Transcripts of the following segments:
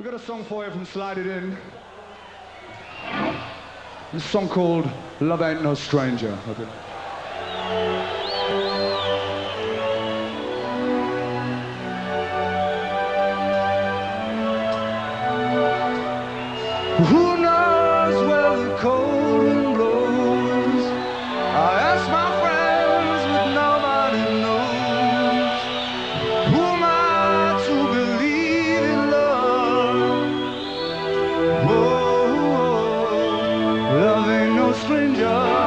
We got a song for you from Slide It In. This song called Love Ain't No Stranger. Okay. stranger.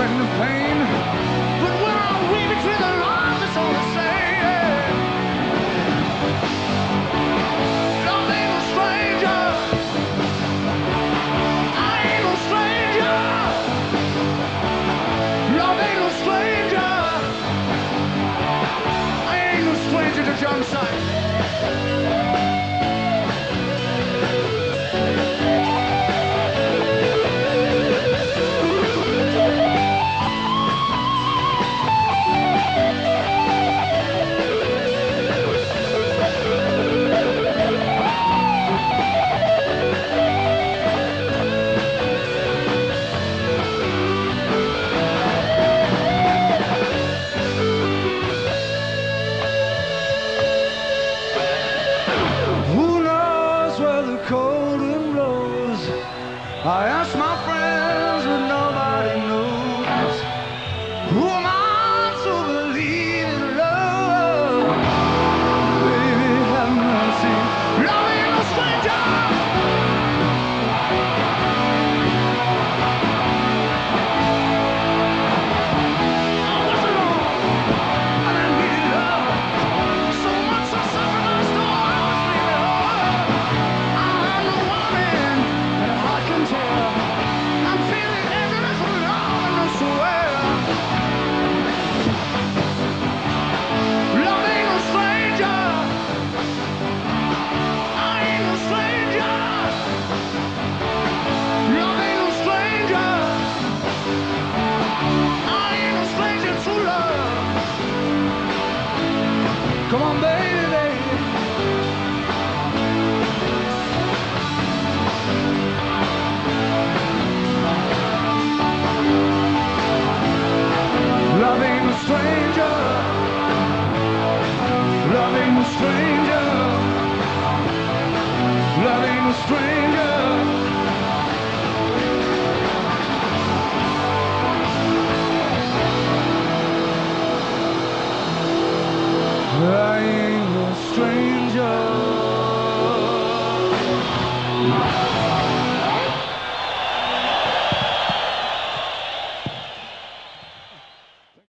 friend the pain. I am. Come on, baby.